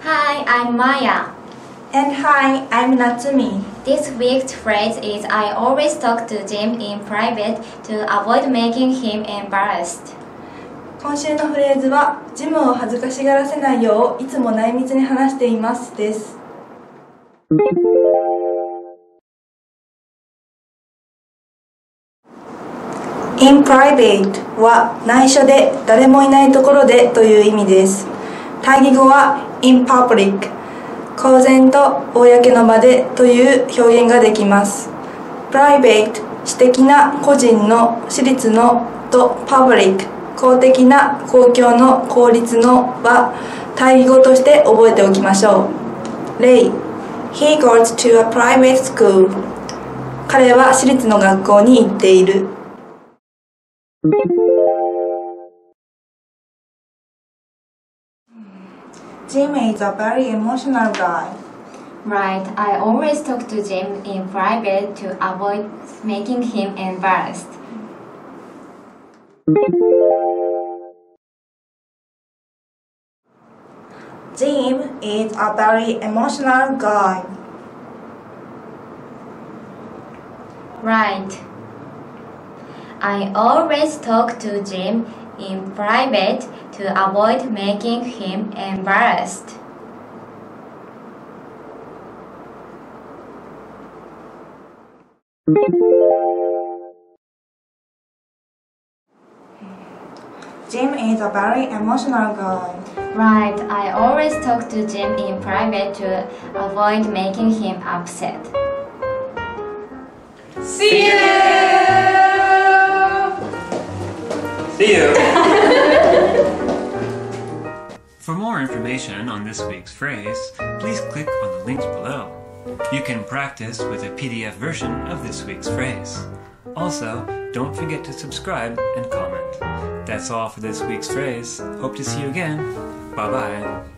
Hi, I'm Maya. And hi, I'm Natsumi. This week's phrase is I always talk to Jim in private to avoid making him embarrassed. 今週のフレーズは、ジムを恥ずかしがらせないよういつも内密に話していますです。in private は内緒で誰もいないところでという意味です。対義語は in public 公然と公の場でという表現ができます。private 私的な個人の私立のと public 公的な公共の公立のは対義語として覚えておきましょう。例 He goes to a private school 彼は私立の学校に行っている。Jim is a very emotional guy. Right, I always talk to Jim in private to avoid making him embarrassed. Jim is a very emotional guy. Right. I always talk to Jim in private to avoid making him embarrassed. Jim is a very emotional guy. Right, I always talk to Jim in private to avoid making him upset. See you! For more information on this week's phrase, please click on the links below. You can practice with a PDF version of this week's phrase. Also, don't forget to subscribe and comment. That's all for this week's phrase. Hope to see you again. Bye bye.